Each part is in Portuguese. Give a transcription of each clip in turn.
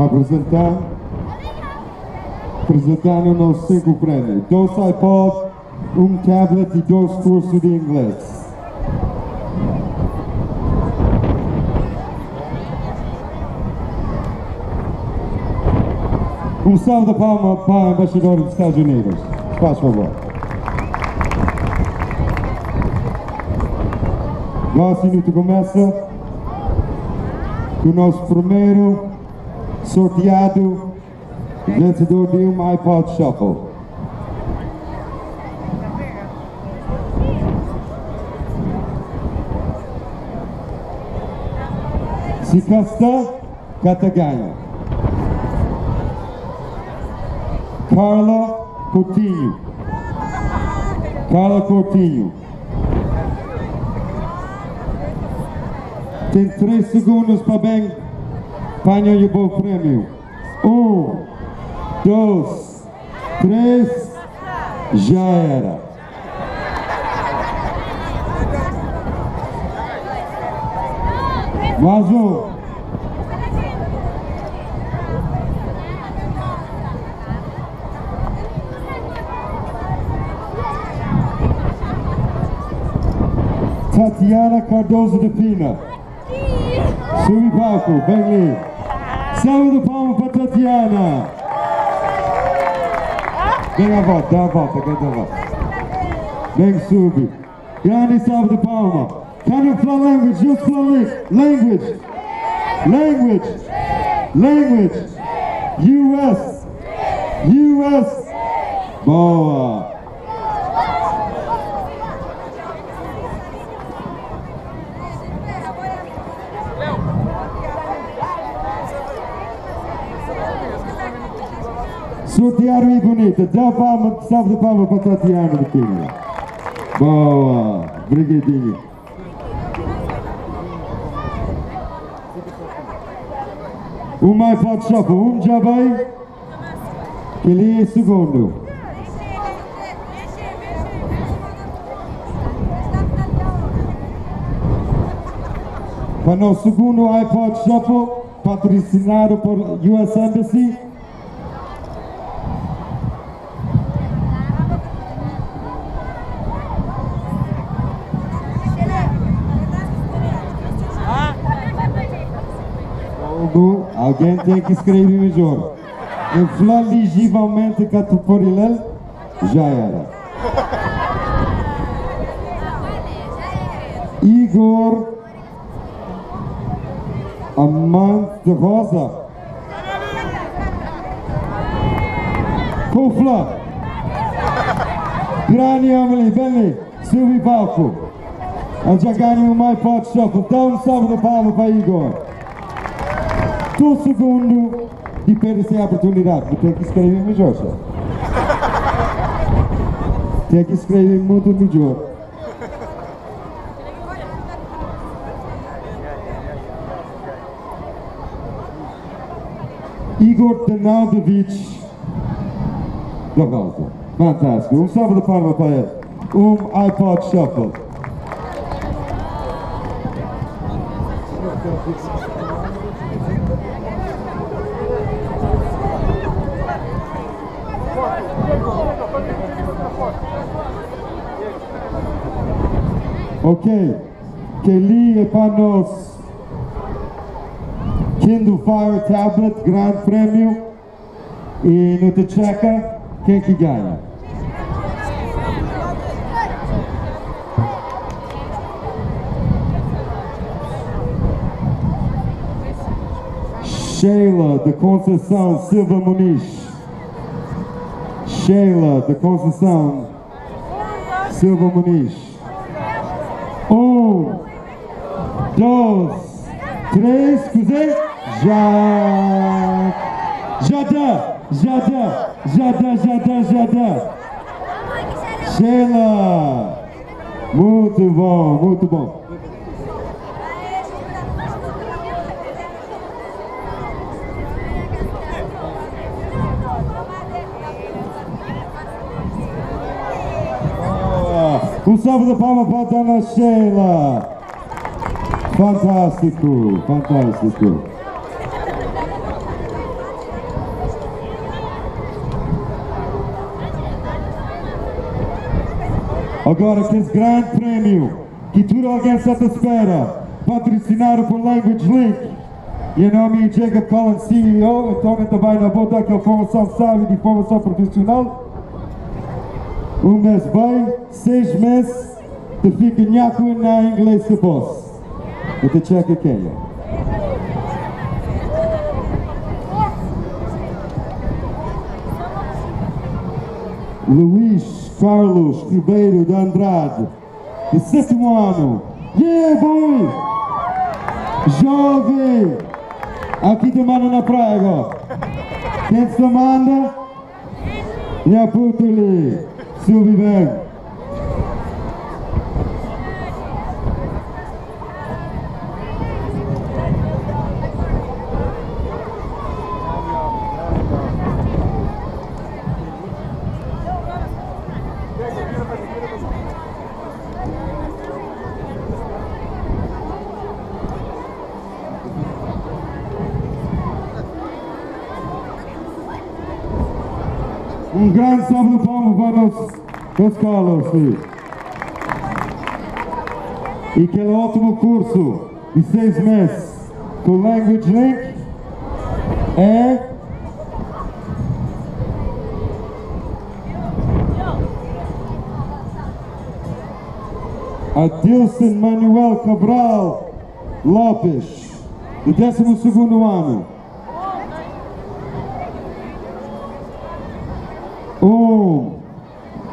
para apresentar, o nosso cinco prêmios. Dois iPod, um tablet e dois cursos de inglês. Um salve de palma para a embaixadora dos Estados Unidos. Faz favor. Nosso minuto começa com o nosso primeiro sorteado vencedor de um iPod Shuffle. Se cá está ganha. Carla Coutinho. Carla Coutinho. Tem três segundos para bem apanhar o bom prêmio. Um, dois, três, já era. Mais um. Tatiana Cardoso de Pina. Subi palco, bem de palma para Tatiana. Vem a volta, dá a volta, dá a volta. Vem sube. Grande salve de palma. Can you language? Play language. Language. Language. US. US. Bonita. Dá palma, salve de palma para Tatiana Pina. Boa. Brigadinho. Um iPod Shuffle, um já vai. Ele é segundo. Para o segundo iPod Shuffle, patrocinado por US Embassy. Alguém tem que escrever melhor. Inflaligivelmente catuporilel, já era. Igor Amante Rosa. Kufla. Grani Amelie, Benny, subi palco. A ganhou o iPod Shuffle. Dá um salve de palma para Igor. Tu segundo e perde-se a oportunidade. Ter que escrever melhor. Já. Tem que escrever muito melhor. Igor Tenaldovic da Rosa. Fantástico. Um salve de palma para ele. Um iPod Shuffle. Ok, é para nós. Kindle Fire Tablet, grande prêmio. E no Techeca, quem que ganha? Sheila da Conceição Silva Muniz. Sheila da Conceição Silva Muniz. Um, dois, três, cruzei. Já. Já dá, já dá, já dá, já dá, já dá. Sheila. Muito bom, muito bom. salve de palma para a dona Sheila. Fantástico, fantástico. Agora que esse grande prémio que tudo alguém se à espera, patrocinado por Language Link, e em nome de Jacob Collins, CEO, então também na volta boa da informação sábia de formação profissional, um mês bem, seis meses, de fica nhaco na inglês se posso. Eu te check aqui. Luís Carlos Ribeiro de Andrade, de sétimo ano. Yeah, boy! Jovem! Aqui te manda na praia agora. Quem te manda? Minha puta ali. Subi bem. Um grande salve de palmas para os, sim. E aquele ótimo curso de seis meses com Language Link é Adilson Manuel Cabral Lopes, do 12 ano. Um,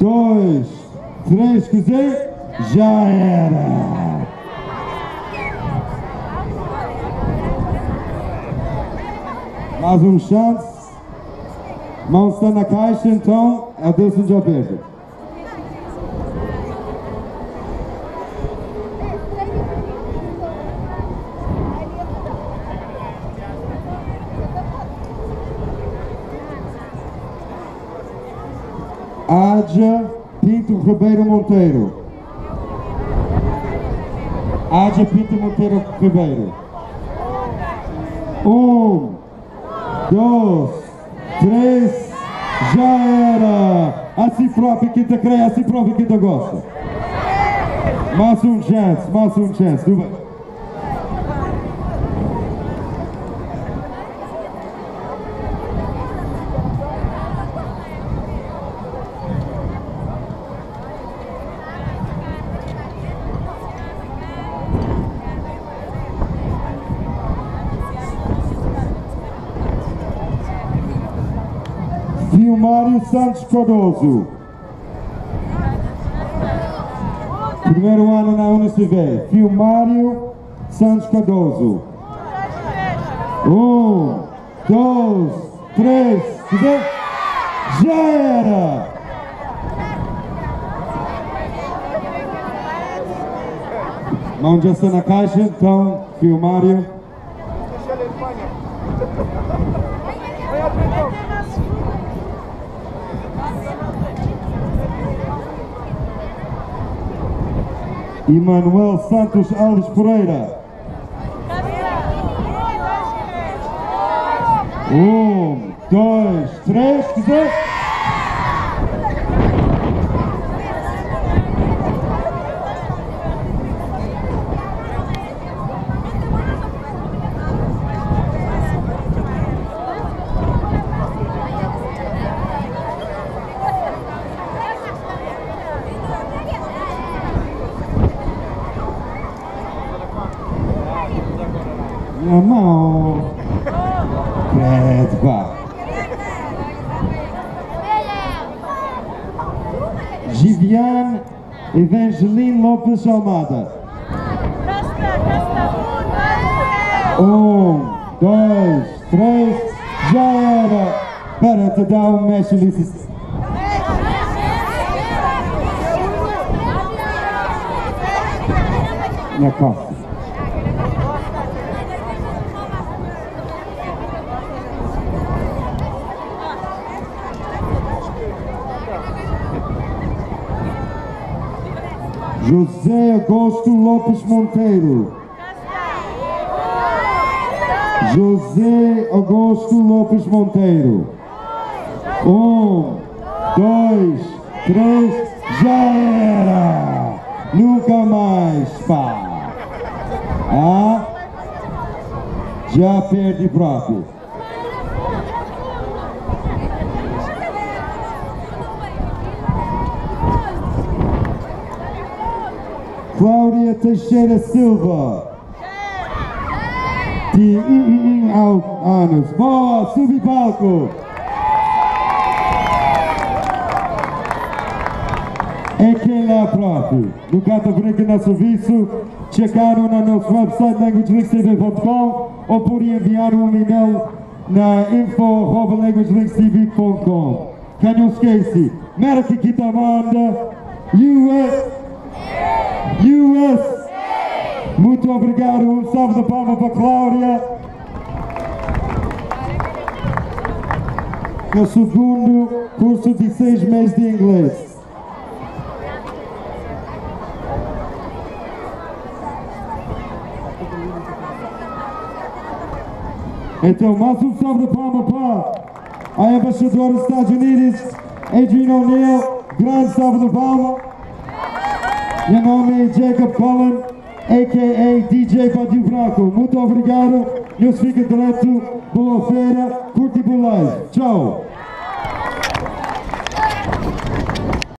dois, três, quer dizer, já era. Mais um chance. Mão está na caixa, então, Adilson já perde. Adja Pinto Ribeiro Monteiro. Adja Pinto Monteiro Ribeiro. Um, dois, três, já era! A si próprio que te crê, a si próprio que te gosta. Mais um chance, mais um chance. Tudo. Filmário Santos Cardoso. Primeiro ano na UNICV. Filmário Santos Cardoso. Um, dois, três, quer já era! Mão está na caixa, então, Filmário. Emanuel Santos Alves Pereira. Um, dois, três, quiser. Minha mão. Credo, pá. Giviane Evangeline Lopes Almada. Um, dois, três, já era. Para te dar um mexe licença. Minha costa. José Augusto Lopes Monteiro. José Augusto Lopes Monteiro. Um, dois, três, Já era! Nunca mais, pá! Ah? Já perde próprio. Cláudia Teixeira Silva. De III anos. Boa, sube palco. É próprio. No Gato Branco na serviço, checaram no nosso website languagelinksTV.com ou por enviar um e-mail na info.languagelinktv.com. Que não esquece, America Kitamanda, US. Obrigado. Um salve de palma para Cláudia. No segundo curso de seis meses de inglês. Então, mais um salve de palma para a embaixadora dos Estados Unidos, Adrian O'Neill. Grande salve de palma. Meu nome é Jacob Cullen, a.k.a. DJ Padio Branco. Muito obrigado. Deus fica direto. Boa feira. Curte e boa. Tchau.